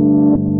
you.